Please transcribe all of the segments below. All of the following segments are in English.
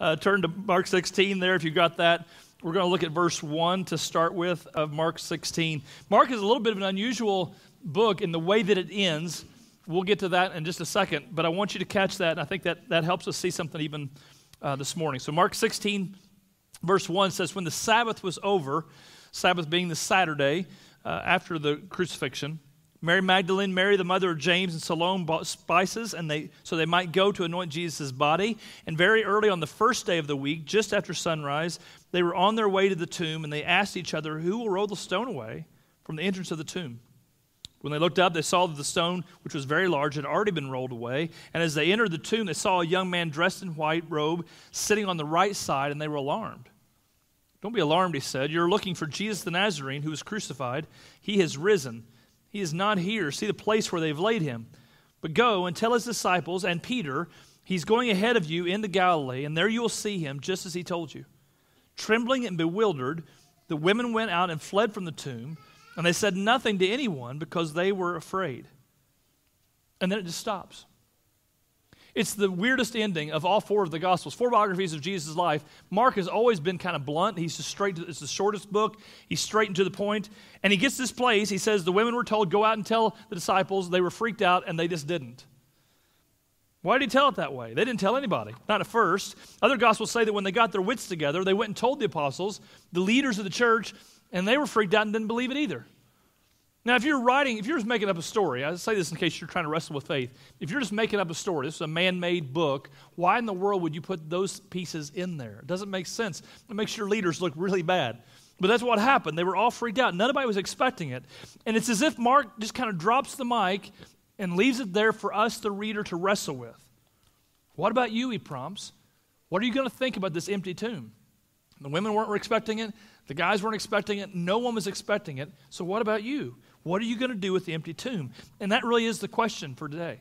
uh, turn to Mark 16 there if you've got that. We're going to look at verse 1 to start with of Mark 16. Mark is a little bit of an unusual book in the way that it ends. We'll get to that in just a second, but I want you to catch that, and I think that, that helps us see something even uh, this morning. So, Mark 16, verse 1 says, When the Sabbath was over, Sabbath being the Saturday uh, after the crucifixion, Mary Magdalene, Mary, the mother of James, and Salome bought spices, and they so they might go to anoint Jesus' body. And very early on the first day of the week, just after sunrise, they were on their way to the tomb, and they asked each other, "Who will roll the stone away from the entrance of the tomb?" When they looked up, they saw that the stone, which was very large, had already been rolled away. And as they entered the tomb, they saw a young man dressed in white robe sitting on the right side, and they were alarmed. Don't be alarmed, he said. You're looking for Jesus the Nazarene, who was crucified. He has risen he is not here. See the place where they've laid him. But go and tell his disciples and Peter, he's going ahead of you into Galilee, and there you will see him just as he told you. Trembling and bewildered, the women went out and fled from the tomb, and they said nothing to anyone because they were afraid. And then it just stops. It's the weirdest ending of all four of the Gospels. Four biographies of Jesus' life. Mark has always been kind of blunt. He's just straight. To, it's the shortest book. He's straight and to the point. And he gets this place. He says the women were told go out and tell the disciples. They were freaked out and they just didn't. Why did he tell it that way? They didn't tell anybody, not at first. Other Gospels say that when they got their wits together, they went and told the apostles, the leaders of the church, and they were freaked out and didn't believe it either. Now, if you're writing, if you're just making up a story, I say this in case you're trying to wrestle with faith. If you're just making up a story, this is a man made book, why in the world would you put those pieces in there? It doesn't make sense. It makes your leaders look really bad. But that's what happened. They were all freaked out. Nobody was expecting it. And it's as if Mark just kind of drops the mic and leaves it there for us, the reader, to wrestle with. What about you, he prompts? What are you going to think about this empty tomb? The women weren't expecting it. The guys weren't expecting it. No one was expecting it. So, what about you? What are you going to do with the empty tomb? And that really is the question for today.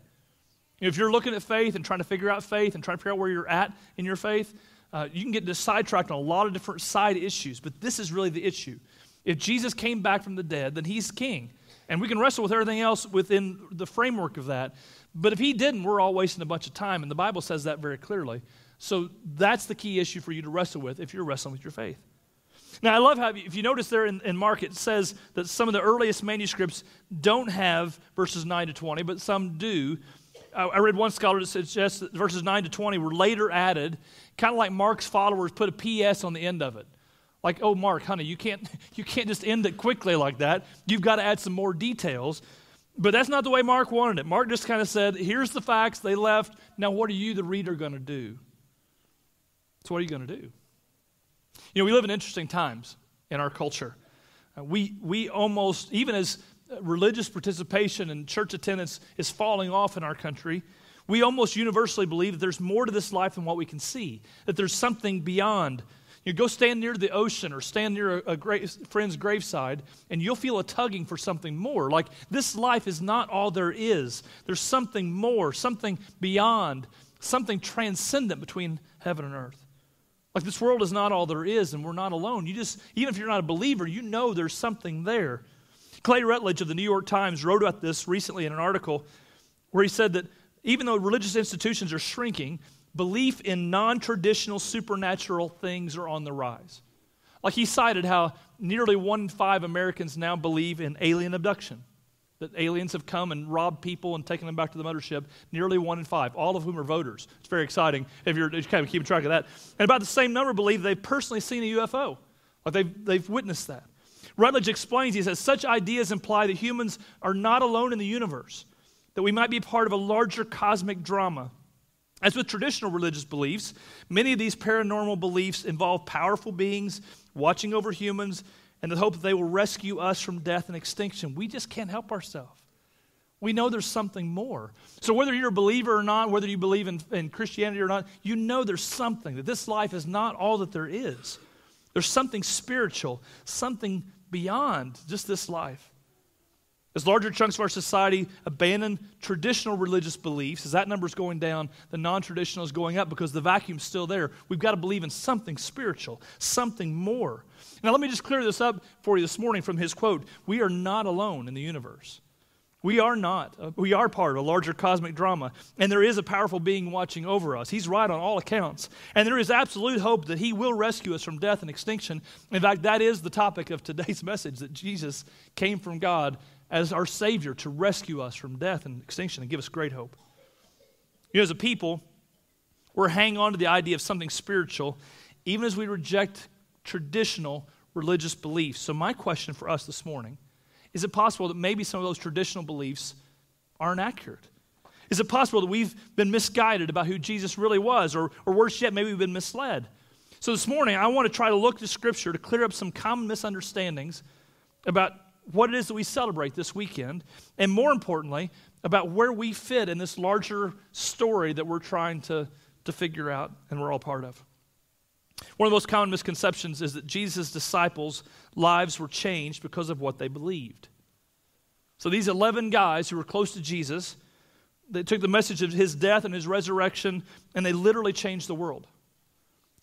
If you're looking at faith and trying to figure out faith and trying to figure out where you're at in your faith, uh, you can get sidetracked on a lot of different side issues, but this is really the issue. If Jesus came back from the dead, then he's king. And we can wrestle with everything else within the framework of that. But if he didn't, we're all wasting a bunch of time. And the Bible says that very clearly. So that's the key issue for you to wrestle with if you're wrestling with your faith. Now, I love how, if you notice there in, in, Mark, it says that some of the earliest manuscripts don't have verses 9 to 20, but some do. I, I read one scholar that suggests that verses 9 to 20 were later added, kind of like Mark's followers put a P.S. on the end of it. Like, oh, Mark, honey, you can't, you can't just end it quickly like that. You've got to add some more details. But that's not the way Mark wanted it. Mark just kind of said, here's the facts, they left. Now, what are you, the reader, going to do? So, what are you going to do? You know, we live in interesting times in our culture. Uh, we, we almost, even as religious participation and church attendance is falling off in our country, we almost universally believe that there's more to this life than what we can see, that there's something beyond. You go stand near the ocean or stand near a, a great friend's graveside, and you'll feel a tugging for something more. Like this life is not all there is. There's something more, something beyond, something transcendent between heaven and earth. Like this world is not all there is, and we're not alone. You just, even if you're not a believer, you know there's something there. Clay Routledge of the New York Times wrote about this recently in an article where he said that even though religious institutions are shrinking, belief in non traditional supernatural things are on the rise. Like he cited how nearly one in five Americans now believe in alien abduction that aliens have come and robbed people and taken them back to the mothership. Nearly one in five, all of whom are voters. It's very exciting if you're kind of keeping track of that. And about the same number believe they've personally seen a UFO, like they've, they've witnessed that. Routledge explains, he says, such ideas imply that humans are not alone in the universe, that we might be part of a larger cosmic drama. As with traditional religious beliefs, many of these paranormal beliefs involve powerful beings watching over humans and the hope that they will rescue us from death and extinction. We just can't help ourselves. We know there's something more. So, whether you're a believer or not, whether you believe in, in Christianity or not, you know there's something, that this life is not all that there is. There's something spiritual, something beyond just this life. As larger chunks of our society abandon traditional religious beliefs, as that number is going down, the non traditional is going up because the vacuum's still there. We've got to believe in something spiritual, something more. Now, let me just clear this up for you this morning from his quote We are not alone in the universe. We are not. Uh, we are part of a larger cosmic drama. And there is a powerful being watching over us. He's right on all accounts. And there is absolute hope that He will rescue us from death and extinction. In fact, that is the topic of today's message that Jesus came from God as our Savior to rescue us from death and extinction and give us great hope. You know, as a people, we're hanging on to the idea of something spiritual, even as we reject traditional religious beliefs. So, my question for us this morning is it possible that maybe some of those traditional beliefs aren't accurate? Is it possible that we've been misguided about who Jesus really was? Or, or worse yet, maybe we've been misled? So this morning, I want to try to look to Scripture to clear up some common misunderstandings about what it is that we celebrate this weekend, and more importantly, about where we fit in this larger story that we're trying to, to figure out and we're all part of. One of the most common misconceptions is that Jesus' disciples' lives were changed because of what they believed. So these 11 guys who were close to Jesus, they took the message of his death and his resurrection and they literally changed the world.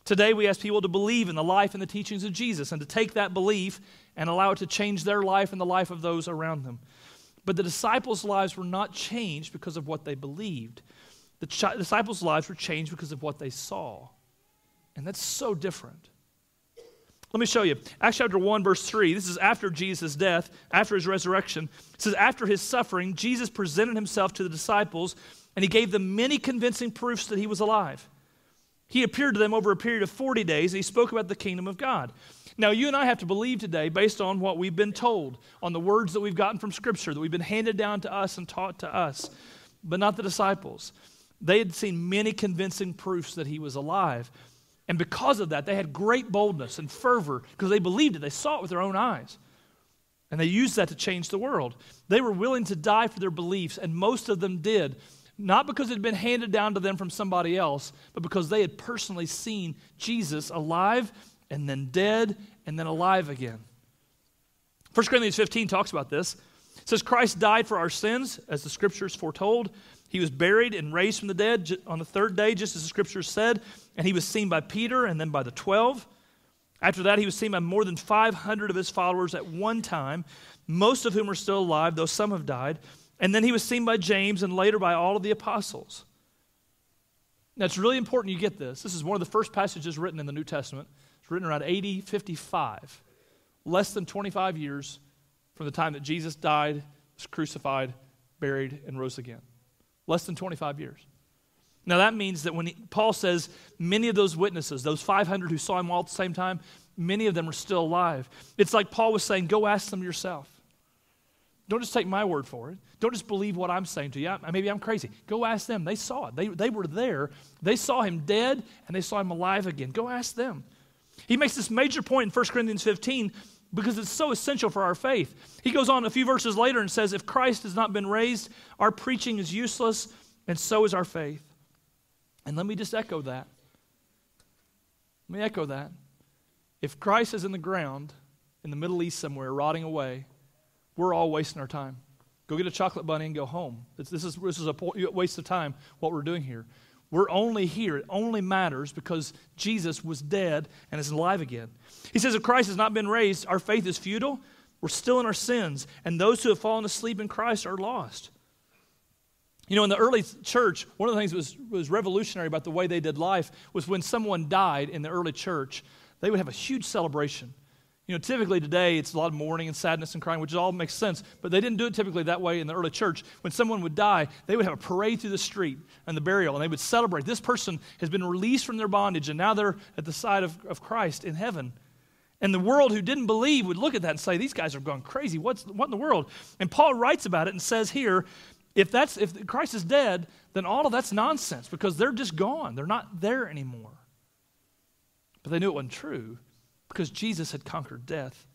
Today, we ask people to believe in the life and the teachings of Jesus and to take that belief and allow it to change their life and the life of those around them. But the disciples' lives were not changed because of what they believed. The disciples' lives were changed because of what they saw. And that's so different. Let me show you. Acts chapter 1, verse 3. This is after Jesus' death, after his resurrection. It says, After his suffering, Jesus presented himself to the disciples, and he gave them many convincing proofs that he was alive. He appeared to them over a period of 40 days, and he spoke about the kingdom of God. Now, you and I have to believe today based on what we've been told, on the words that we've gotten from Scripture, that we've been handed down to us and taught to us, but not the disciples. They had seen many convincing proofs that he was alive. And because of that, they had great boldness and fervor because they believed it. They saw it with their own eyes. And they used that to change the world. They were willing to die for their beliefs, and most of them did, not because it had been handed down to them from somebody else, but because they had personally seen Jesus alive and then dead and then alive again. 1 Corinthians 15 talks about this. It says, Christ died for our sins, as the scriptures foretold. He was buried and raised from the dead on the third day, just as the scriptures said, and he was seen by Peter and then by the twelve. After that, he was seen by more than 500 of his followers at one time, most of whom are still alive, though some have died. And then he was seen by James and later by all of the apostles. Now, it's really important you get this. This is one of the first passages written in the New Testament. It's written around AD 55, less than 25 years from the time that Jesus died, was crucified, buried, and rose again. Less than 25 years. Now, that means that when he, Paul says many of those witnesses, those 500 who saw him all at the same time, many of them are still alive. It's like Paul was saying, go ask them yourself. Don't just take my word for it. Don't just believe what I'm saying to you. Maybe I'm crazy. Go ask them. They saw it. They, they were there. They saw him dead and they saw him alive again. Go ask them. He makes this major point in 1 Corinthians 15 because it's so essential for our faith. He goes on a few verses later and says, If Christ has not been raised, our preaching is useless, and so is our faith. And let me just echo that. Let me echo that. If Christ is in the ground in the Middle East somewhere, rotting away, we're all wasting our time. Go get a chocolate bunny and go home. This, this, is, this is a waste of time, what we're doing here. We're only here. It only matters because Jesus was dead and is alive again. He says, if Christ has not been raised, our faith is futile. We're still in our sins, and those who have fallen asleep in Christ are lost. You know, in the early church, one of the things that was, was revolutionary about the way they did life was when someone died in the early church, they would have a huge celebration. You know, typically today it's a lot of mourning and sadness and crying, which all makes sense, but they didn't do it typically that way in the early church. When someone would die, they would have a parade through the street and the burial, and they would celebrate. This person has been released from their bondage, and now they're at the side of, of Christ in heaven. And the world who didn't believe would look at that and say, These guys are going crazy. What's, what in the world? And Paul writes about it and says here, if, that's, if Christ is dead, then all of that's nonsense because they're just gone. They're not there anymore. But they knew it wasn't true because Jesus had conquered death.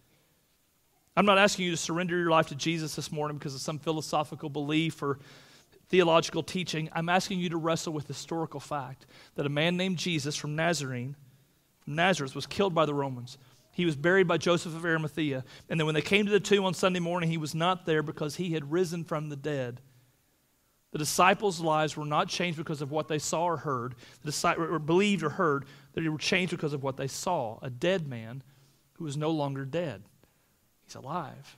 I'm not asking you to surrender your life to Jesus this morning because of some philosophical belief or theological teaching. I'm asking you to wrestle with historical fact that a man named Jesus from Nazarene, from Nazareth, was killed by the Romans. He was buried by Joseph of Arimathea. And then when they came to the tomb on Sunday morning, he was not there because he had risen from the dead. The disciples' lives were not changed because of what they saw or heard, the or believed or heard. They were changed because of what they saw a dead man who is no longer dead. He's alive.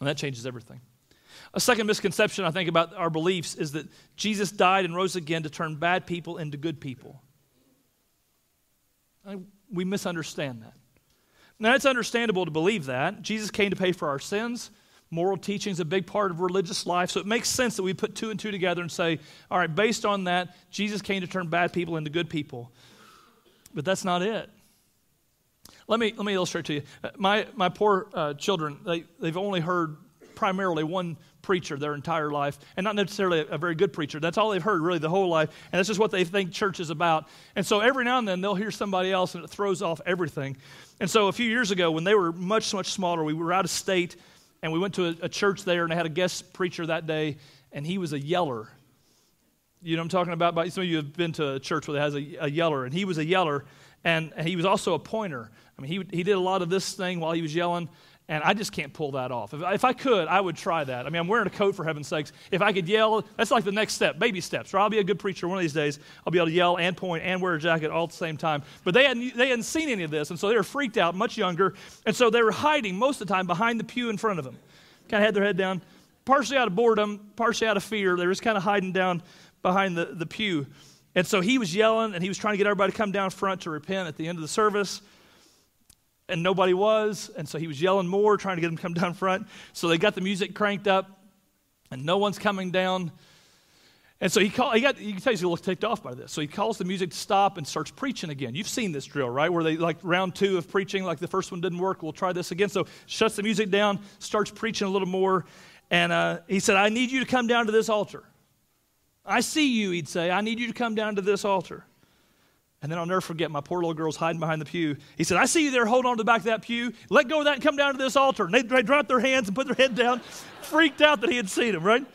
And that changes everything. A second misconception I think about our beliefs is that Jesus died and rose again to turn bad people into good people. I, we misunderstand that. Now, it's understandable to believe that. Jesus came to pay for our sins. Moral teaching is a big part of religious life, so it makes sense that we put two and two together and say, all right, based on that, Jesus came to turn bad people into good people. But that's not it. Let me, let me illustrate to you. My, my poor uh, children, they, they've only heard primarily one preacher their entire life, and not necessarily a, a, very good preacher. That's all they've heard really the whole life, and that's just what they think church is about. And so every now and then they'll hear somebody else, and it throws off everything. And so a few years ago, when they were much, much smaller, we were out of state, and we went to a, a church there, and I had a guest preacher that day, and he was a yeller. You know I'm talking about? Some of you have been to a church where it has a, a yeller, and he was a yeller, and he was also a pointer. I mean, he, he did a lot of this thing while he was yelling, and I just can't pull that off. If, if I could, I would try that. I mean, I'm wearing a coat for heaven's sakes. If I could yell, that's like the next step, baby steps. Or I'll be a good preacher one of these days. I'll be able to yell and point and wear a jacket all at the same time. But they hadn't, they hadn't seen any of this, and so they were freaked out, much younger. And so they were hiding most of the time behind the pew in front of them. Kind of had their head down, partially out of boredom, partially out of fear. They were just kind of hiding down behind the, the pew. And so he was yelling, and he was trying to get everybody to come down front to repent at the end of the service and nobody was. And so he was yelling more, trying to get them to come down front. So they got the music cranked up, and no one's coming down. And so he called, he got, you can tell he's a little ticked off by this. So he calls the music to stop and starts preaching again. You've seen this drill, right? Where they, like round two of preaching, like the first one didn't work, we'll try this again. So shuts the music down, starts preaching a little more. And uh, he said, I need you to come down to this altar. I see you, he'd say. I need you to come down to this altar. And then I'll never forget my poor little girl's hiding behind the pew. He said, I see you there, hold on to the back of that pew. Let go of that and come down to this altar. And they, they dropped their hands and put their head down, freaked out that he had seen them, right?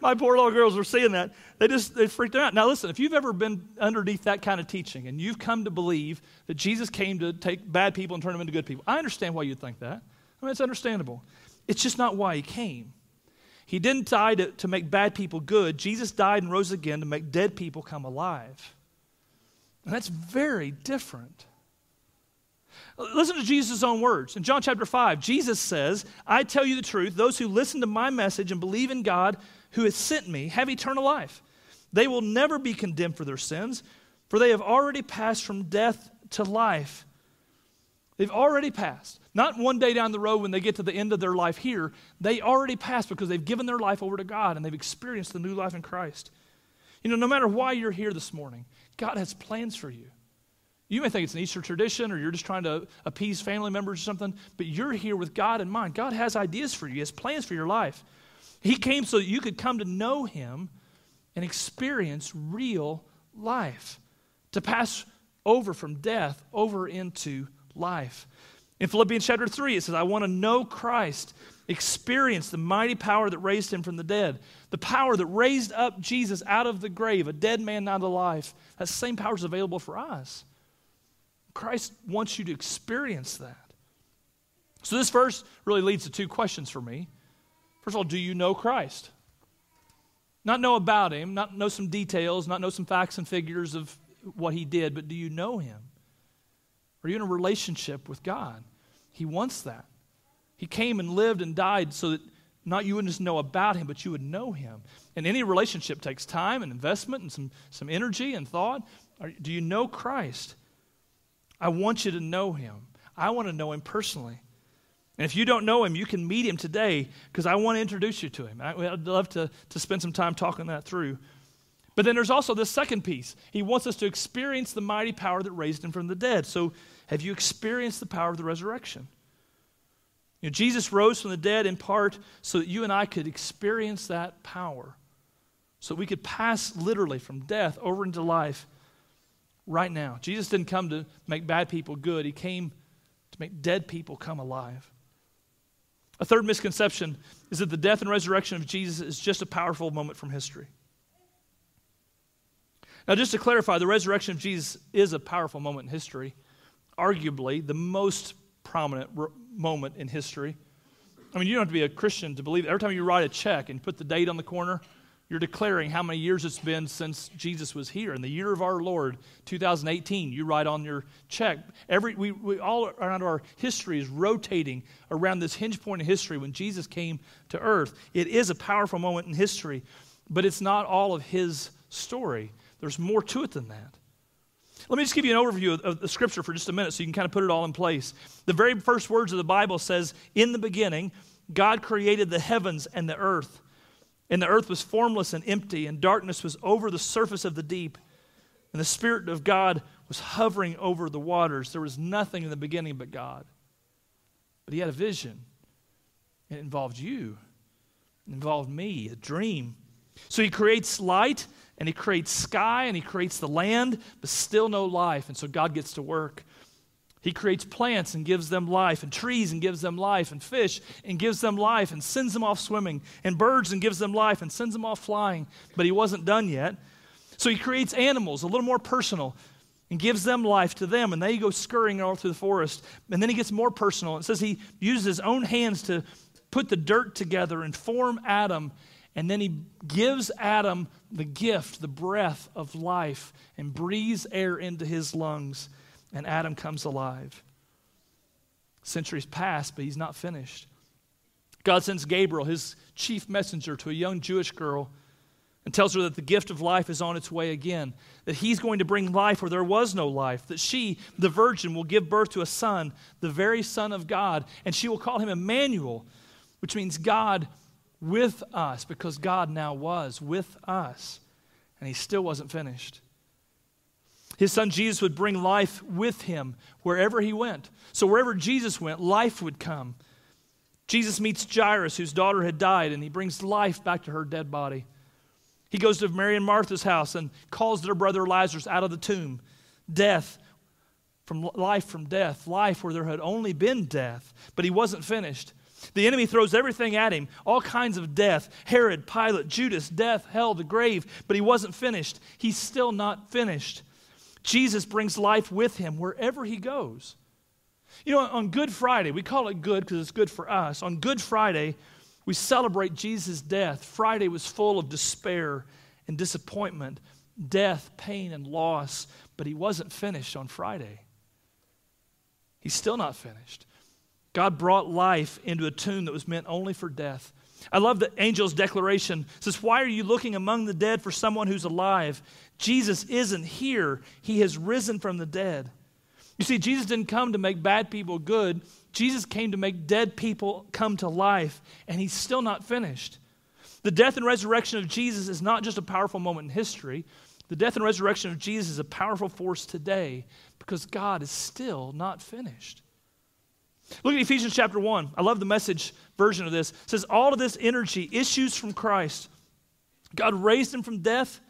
My poor little girls were seeing that. They just they freaked out. Now listen, if you've ever been underneath that kind of teaching and you've come to believe that Jesus came to take bad people and turn them into good people, I understand why you'd think that. I mean, it's understandable. It's just not why he came. He didn't die to, to make bad people good. Jesus died and rose again to make dead people come alive. And that's very different. Listen to Jesus' own words. In John chapter 5, Jesus says, I tell you the truth, those who listen to my message and believe in God who has sent me have eternal life. They will never be condemned for their sins, for they have already passed from death to life. They've already passed. Not one day down the road when they get to the end of their life here. They already passed because they've given their life over to God and they've experienced the new life in Christ. You know, no matter why you're here this morning, God has plans for you. You may think it's an Easter tradition or you're just trying to appease family members or something, but you're here with God in mind. God has ideas for you, He has plans for your life. He came so that you could come to know Him and experience real life, to pass over from death over into life. In Philippians chapter 3, it says, I want to know Christ experience the mighty power that raised him from the dead, the power that raised up Jesus out of the grave, a dead man now to life. That same power is available for us. Christ wants you to experience that. So, this verse really leads to two questions for me. First of all, do you know Christ? Not know about him, not know some details, not know some facts and figures of what he did, but do you know him? Are you in a relationship with God? He wants that. He came and lived and died so that not you wouldn't just know about him, but you would know him. And any relationship takes time and investment and some, some energy and thought. Are, do you know Christ? I want you to know him. I want to know him personally. And if you don't know him, you can meet him today because I want to introduce you to him. I'd love to, to spend some time talking that through. But then there's also this second piece. He wants us to experience the mighty power that raised him from the dead. So, have you experienced the power of the resurrection? You know, Jesus rose from the dead in part so that you and I could experience that power, so we could pass literally from death over into life right now. Jesus didn't come to make bad people good, He came to make dead people come alive. A third misconception is that the death and resurrection of Jesus is just a powerful moment from history. Now, just to clarify, the resurrection of Jesus is a powerful moment in history, arguably the most prominent moment in history. I mean, you don't have to be a Christian to believe it. Every time you write a check and put the date on the corner, you're declaring how many years it's been since Jesus was here. In the year of our Lord, 2018, you write on your check. Every, we, we all around our history is rotating around this hinge point in history when Jesus came to earth. It is a powerful moment in history, but it's not all of his story. There's more to it than that. Let me just give you an overview of, the scripture for just a minute so you can kind of put it all in place. The very first words of the Bible says, In the beginning, God created the heavens and the earth. And the earth was formless and empty, and darkness was over the surface of the deep. And the Spirit of God was hovering over the waters. There was nothing in the beginning but God. But He had a vision. It involved you, it involved me, a dream. So He creates light, and He creates sky, and He creates the land, but still no life. And so God gets to work. He creates plants and gives them life, and trees and gives them life, and fish and gives them life, and sends them off swimming, and birds and gives them life, and sends them off flying. But he wasn't done yet. So he creates animals, a little more personal, and gives them life to them, and they go scurrying all through the forest. And then he gets more personal. It says he uses his own hands to put the dirt together and form Adam. And then he gives Adam the gift, the breath of life, and breathes air into his lungs and Adam comes alive. Centuries pass, but he's not finished. God sends Gabriel, his chief messenger, to a young Jewish girl and tells her that the gift of life is on its way again, that he's going to bring life where there was no life, that she, the virgin, will give birth to a son, the very Son of God, and she will call him Emmanuel, which means God with us, because God now was with us, and he still wasn't finished. His son Jesus would bring life with him wherever he went. So, wherever Jesus went, life would come. Jesus meets Jairus, whose daughter had died, and he brings life back to her dead body. He goes to Mary and Martha's house and calls their brother Lazarus out of the tomb. Death from life from death, life where there had only been death, but he wasn't finished. The enemy throws everything at him, all kinds of death Herod, Pilate, Judas, death, hell, the grave, but he wasn't finished. He's still not finished. Jesus brings life with him wherever he goes. You know, on Good Friday, we call it good because it's good for us. On Good Friday, we celebrate Jesus' death. Friday was full of despair and disappointment, death, pain, and loss, but he wasn't finished on Friday. He's still not finished. God brought life into a tomb that was meant only for death. I love the angel's declaration. It says, Why are you looking among the dead for someone who's alive? Jesus isn't here, he has risen from the dead. You see, Jesus didn't come to make bad people good. Jesus came to make dead people come to life, and he's still not finished. The death and resurrection of Jesus is not just a powerful moment in history. The death and resurrection of Jesus is a powerful force today because God is still not finished. Look at Ephesians chapter 1. I love the message version of this. It says, All of this energy issues from Christ. God raised him from death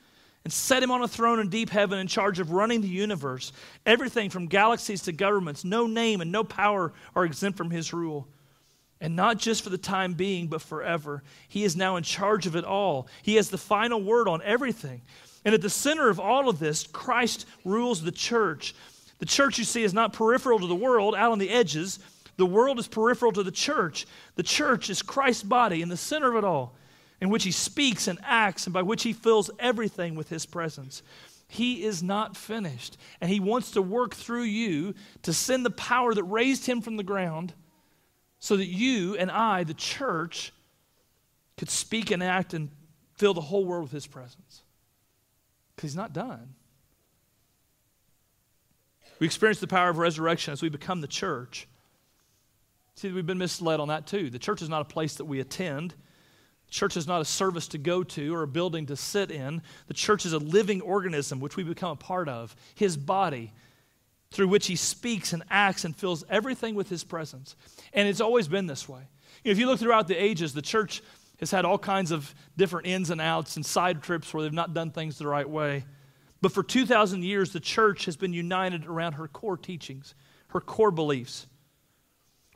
and set him on a throne in deep heaven in charge of running the universe. Everything from galaxies to governments, no name and no power are exempt from his rule. And not just for the time being, but forever. He is now in charge of it all. He has the final word on everything. And at the center of all of this, Christ rules the church. The church, you see, is not peripheral to the world, out on the edges. The world is peripheral to the church. The church is Christ's body in the center of it all in which he speaks and acts and by which he fills everything with his presence. He is not finished, and he wants to work through you to send the power that raised him from the ground so that you and I, the church, could speak and act and fill the whole world with his presence. Because he's not done. We experience the power of resurrection as we become the church. See, we've been misled on that too. The church is not a place that we attend. The church is not a service to go to or a building to sit in. The church is a living organism which we become a part of, his body, through which he speaks and acts and fills everything with his presence. And it's always been this way. If you look throughout the ages, the church has had all kinds of different ins and outs and side trips where they've not done things the right way. But for 2,000 years, the church has been united around her core teachings, her core beliefs.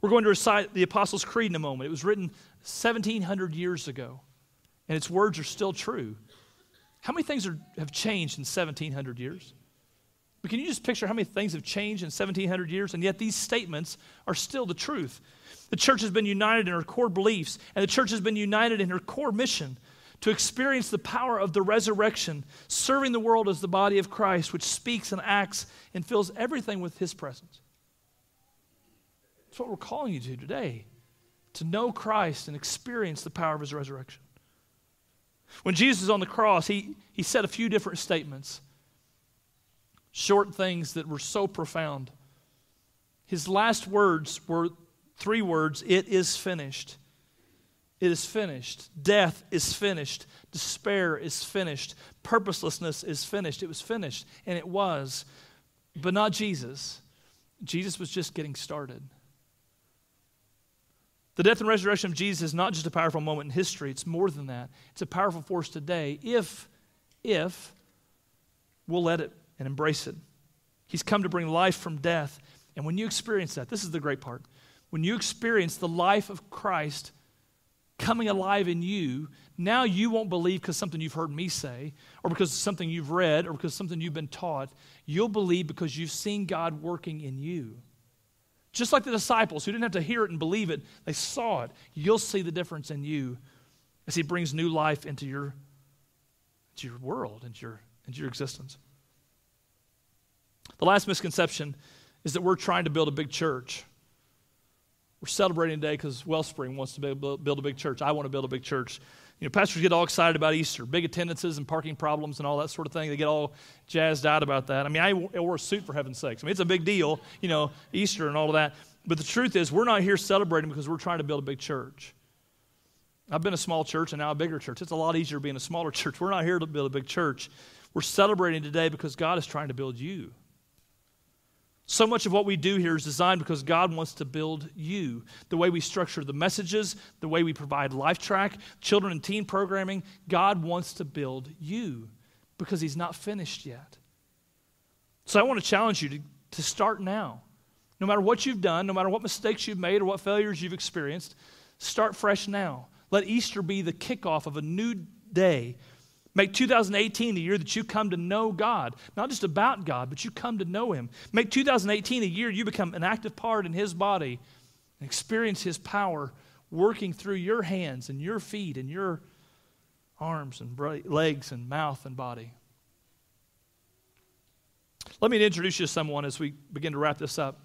We're going to recite the Apostles' Creed in a moment. It was written 1,700 years ago, and its words are still true. How many things are, have changed in 1,700 years? But can you just picture how many things have changed in 1,700 years, and yet these statements are still the truth? The church has been united in her core beliefs, and the church has been united in her core mission to experience the power of the resurrection, serving the world as the body of Christ, which speaks and acts and fills everything with His presence. That's what we're calling you to today to know Christ and experience the power of His resurrection. When Jesus was on the cross, he, he said a few different statements, short things that were so profound. His last words were three words It is finished. It is finished. Death is finished. Despair is finished. Purposelessness is finished. It was finished, and it was. But not Jesus. Jesus was just getting started. The death and resurrection of Jesus is not just a powerful moment in history, it's more than that. It's a powerful force today if, if we'll let it and embrace it. He's come to bring life from death. And when you experience that, this is the great part. When you experience the life of Christ coming alive in you, now you won't believe because something you've heard me say, or because something you've read, or because something you've been taught. You'll believe because you've seen God working in you. Just like the disciples who didn't have to hear it and believe it, they saw it. You'll see the difference in you as He brings new life into your, into your world, into your, into your existence. The last misconception is that we're trying to build a big church. We're celebrating today because Wellspring wants to build a big church. I want to build a big church. You know, pastors get all excited about Easter, big attendances and parking problems and all that sort of thing. They get all jazzed out about that. I mean, I wore a suit for heaven's sakes. I mean, it's a big deal, you know, Easter and all of that. But the truth is, we're not here celebrating because we're trying to build a big church. I've been a small church and now a bigger church. It's a lot easier being a smaller church. We're not here to build a big church. We're celebrating today because God is trying to build you. So much of what we do here is designed because God wants to build you. The way we structure the messages, the way we provide life track, children and teen programming, God wants to build you because He's not finished yet. So I want to challenge you to, to start now. No matter what you've done, no matter what mistakes you've made or what failures you've experienced, start fresh now. Let Easter be the kickoff of a new day Make 2018 the year that you come to know God, not just about God, but you come to know Him. Make 2018 a year you become an active part in His body and experience His power working through your hands and your feet and your arms and legs and mouth and body. Let me introduce you to someone as we begin to wrap this up.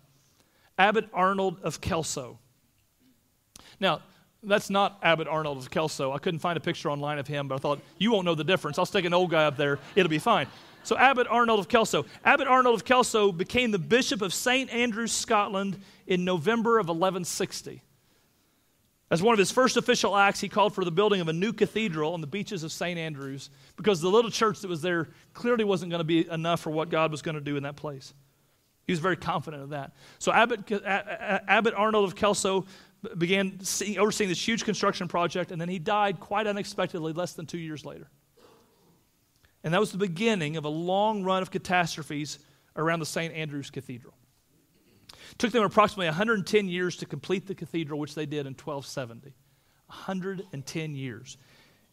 Abbot Arnold of Kelso. Now, that's not Abbot Arnold of Kelso. I couldn't find a picture online of him, but I thought, you won't know the difference. I'll stick an old guy up there, it'll be fine. So, Abbot Arnold of Kelso. Abbot Arnold of Kelso became the Bishop of St. Andrews, Scotland in November of 1160. As one of his first official acts, he called for the building of a new cathedral on the beaches of St. Andrews because the little church that was there clearly wasn't going to be enough for what God was going to do in that place. He was very confident of that. So Abbot, Abbot Arnold of Kelso began seeing, overseeing this huge construction project, and then he died quite unexpectedly less than two years later. And that was the beginning of a long run of catastrophes around the St. Andrew's Cathedral. It took them approximately 110 years to complete the cathedral, which they did in 1270. 110 years.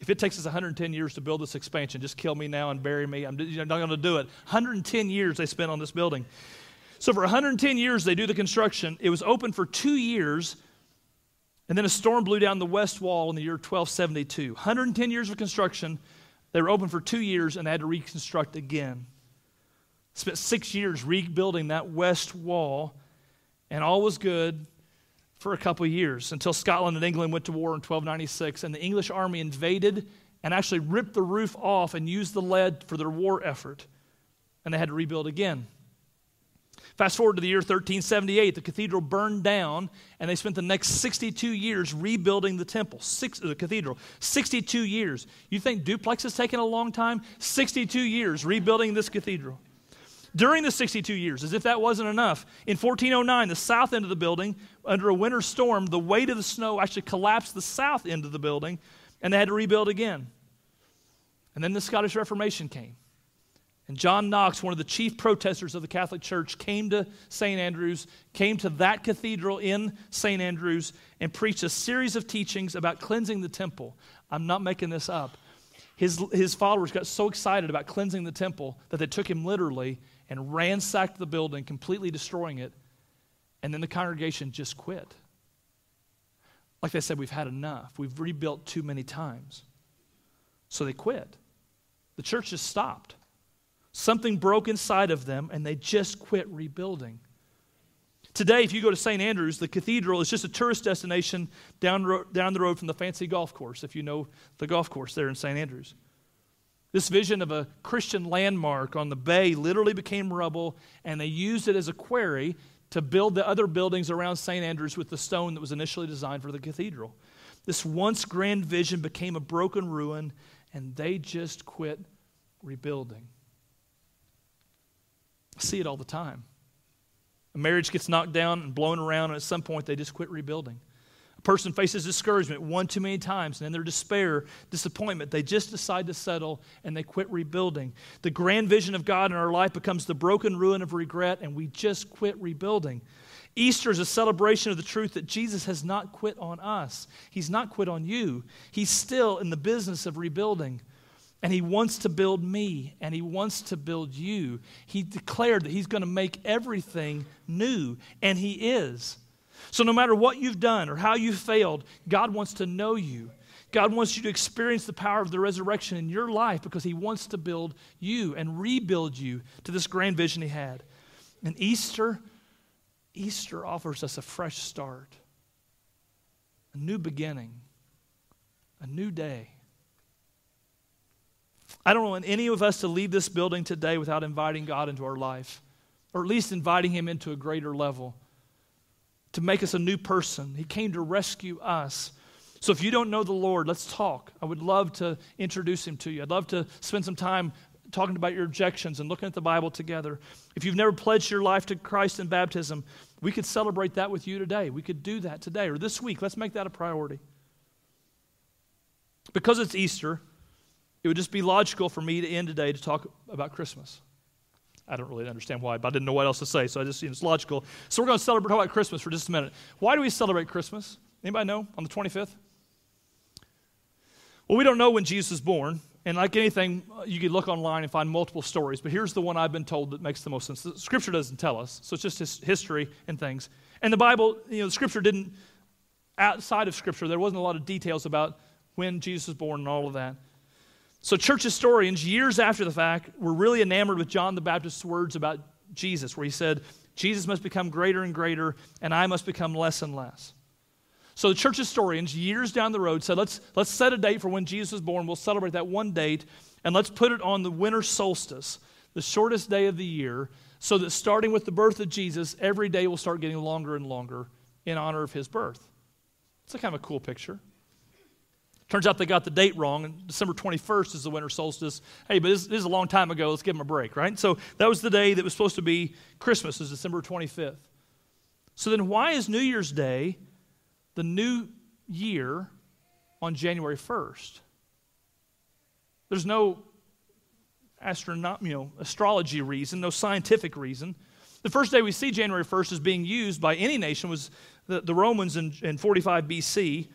If it takes us 110 years to build this expansion, just kill me now and bury me. I'm not going to do it. 110 years they spent on this building. So for 110 years, they do the construction. It was open for two years and then a storm blew down the west wall in the year 1272. 110 years of construction. They were open for two years and they had to reconstruct again. Spent six years rebuilding that west wall, and all was good for a couple of years until Scotland and England went to war in 1296, and the English army invaded and actually ripped the roof off and used the lead for their war effort. And they had to rebuild again. Fast forward to the year 1378, the cathedral burned down, and they spent the next 62 years rebuilding the temple, six, the cathedral. 62 years. You think duplex has taken a long time? 62 years rebuilding this cathedral. During the 62 years, as if that wasn't enough, in 1409, the south end of the building, under a winter storm, the weight of the snow actually collapsed the south end of the building, and they had to rebuild again. And then the Scottish Reformation came. And John Knox, one of the chief protesters of the Catholic Church, came to St. Andrews, came to that cathedral in St. Andrews, and preached a series of teachings about cleansing the temple. I'm not making this up. His, his followers got so excited about cleansing the temple that they took him literally and ransacked the building, completely destroying it. And then the congregation just quit. Like they said, we've had enough. We've rebuilt too many times. So they quit. The church just stopped. Something broke inside of them, and they just quit rebuilding. Today, if you go to St. Andrews, the cathedral is just a tourist destination down, ro- down the road from the fancy golf course, if you know the golf course there in St. Andrews. This vision of a Christian landmark on the bay literally became rubble, and they used it as a quarry to build the other buildings around St. Andrews with the stone that was initially designed for the cathedral. This once grand vision became a broken ruin, and they just quit rebuilding. I see it all the time. A marriage gets knocked down and blown around, and at some point they just quit rebuilding. A person faces discouragement one too many times, and in their despair, disappointment, they just decide to settle and they quit rebuilding. The grand vision of God in our life becomes the broken ruin of regret, and we just quit rebuilding. Easter is a celebration of the truth that Jesus has not quit on us. He's not quit on you. He's still in the business of rebuilding. And he wants to build me, and he wants to build you. He declared that he's going to make everything new, and he is. So, no matter what you've done or how you've failed, God wants to know you. God wants you to experience the power of the resurrection in your life because He wants to build you and rebuild you to this grand vision He had. And Easter, Easter offers us a fresh start, a new beginning, a new day. I don't want any of us to leave this building today without inviting God into our life, or at least inviting Him into a greater level to make us a new person. He came to rescue us. So if you don't know the Lord, let's talk. I would love to introduce him to you. I'd love to spend some time talking about your objections and looking at the Bible together. If you've never pledged your life to Christ in baptism, we could celebrate that with you today. We could do that today or this week. Let's make that a priority. Because it's Easter, it would just be logical for me to end today to talk about Christmas. I don't really understand why, but I didn't know what else to say, so I just, it's logical. So we're going to celebrate, talk about Christmas for just a minute. Why do we celebrate Christmas? Anybody know on the 25th? Well, we don't know when Jesus was born, and like anything, you could look online and find multiple stories, but here's the one I've been told that makes the most sense. The scripture doesn't tell us, so it's just his history and things. And the Bible, you know, the scripture didn't, outside of scripture, there wasn't a lot of details about when Jesus was born and all of that. So, church historians, years after the fact, were really enamored with John the Baptist's words about Jesus, where he said, Jesus must become greater and greater, and I must become less and less. So, the church historians, years down the road, said, let's, let's set a date for when Jesus was born. We'll celebrate that one date, and let's put it on the winter solstice, the shortest day of the year, so that starting with the birth of Jesus, every day will start getting longer and longer in honor of his birth. It's a kind of a cool picture. Turns out they got the date wrong, and December 21st is the winter solstice. Hey, but this, this, is a long time ago. Let's give them a break, right? So that was the day that was supposed to be Christmas, is December 25th. So then, why is New Year's Day the new year on January 1st? There's no astronom- you know, astrology reason, no scientific reason. The first day we see January 1st as being used by any nation was the, the Romans in, in 45 BC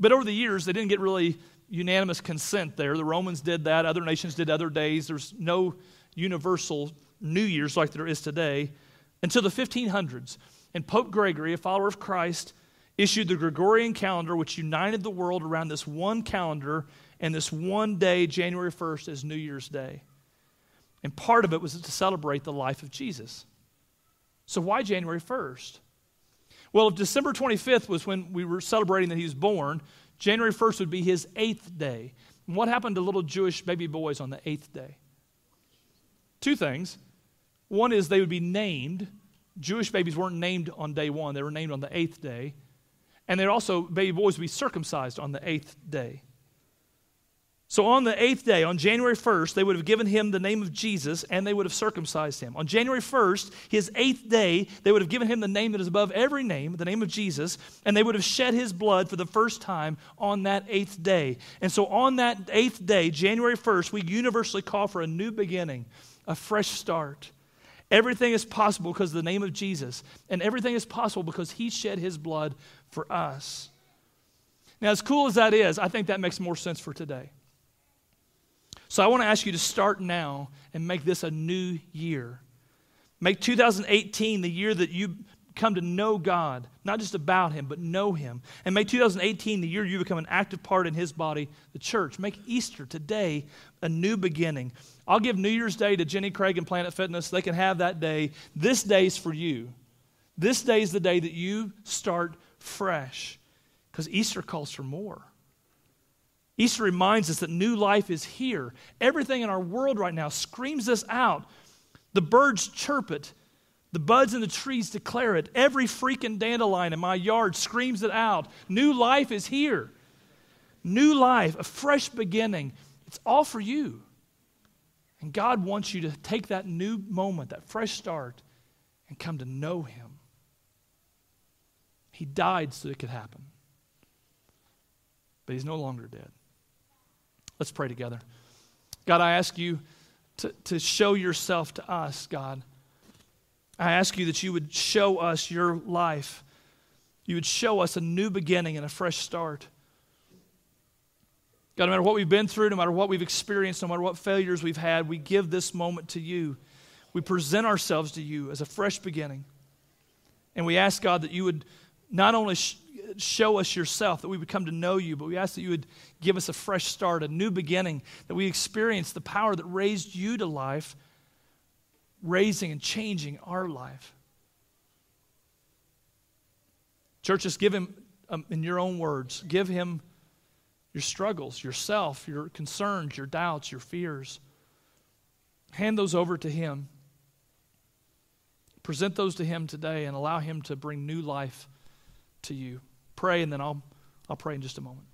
but over the years, they didn't get really unanimous consent there. The Romans did that, other nations did other days. There's no universal New Year's like there is today until the 1500s. And Pope Gregory, a follower of Christ, issued the Gregorian calendar, which united the world around this one calendar and this one day, January 1st, as New Year's Day. And part of it was to celebrate the life of Jesus. So, why January 1st? Well, if December 25th was when we were celebrating that he was born, January 1st would be his eighth day. And what happened to little Jewish baby boys on the eighth day? Two things. One is they would be named. Jewish babies weren't named on day one, they were named on the eighth day. And they'd also, baby boys would be circumcised on the eighth day. So on the eighth day, on January 1st, they would have given him the name of Jesus and they would have circumcised him. On January 1st, his eighth day, they would have given him the name that is above every name, the name of Jesus, and they would have shed his blood for the first time on that eighth day. And so on that eighth day, January 1st, we universally call for a new beginning, a fresh start. Everything is possible because of the name of Jesus, and everything is possible because he shed his blood for us. Now, as cool as that is, I think that makes more sense for today. So I want to ask you to start now and make this a new year. Make 2018 the year that you come to know God, not just about Him, but know Him. And make 2018 the year you become an active part in His body, the church. Make Easter today a new beginning. I'll give New Year's Day to Jenny Craig and Planet Fitness. They can have that day. This day's for you. This day is the day that you start fresh because Easter calls for more. Easter reminds us that new life is here. Everything in our world right now screams this out. The birds chirp it. The buds in the trees declare it. Every freaking dandelion in my yard screams it out. New life is here. New life, a fresh beginning. It's all for you. And God wants you to take that new moment, that fresh start, and come to know Him. He died so it could happen. But He's no longer dead. Let's pray together. God, I ask you to, to show yourself to us, God. I ask you that you would show us your life. You would show us a new beginning and a fresh start. God, no matter what we've been through, no matter what we've experienced, no matter what failures we've had, we give this moment to you. We present ourselves to you as a fresh beginning. And we ask, God, that you would not only sh- show us yourself, that we would come to know you, but we ask that you would give us a fresh start, a new beginning, that we experience the power that raised you to life raising and changing our life. Church, just give him, um, in your own words, give him your struggles, yourself, your concerns, your doubts, your fears. Hand those over to him. Present those to him today and allow him to bring new life to you. Pray, and then I'll, I'll pray in just a moment.